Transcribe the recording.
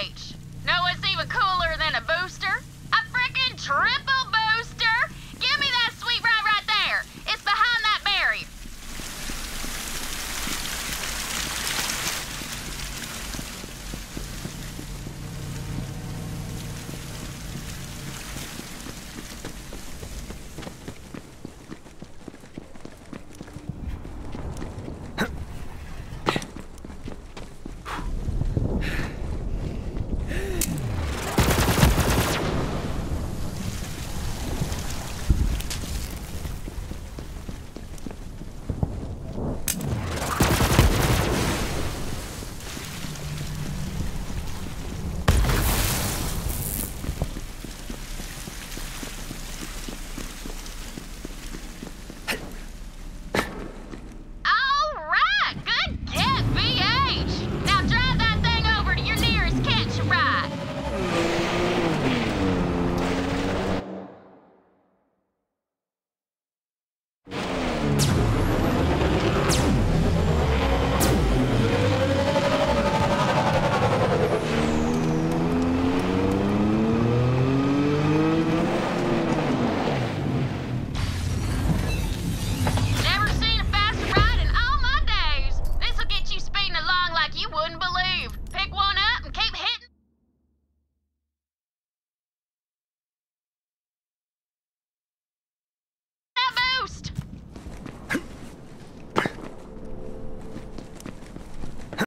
H. No one's even cooler. wouldn't believe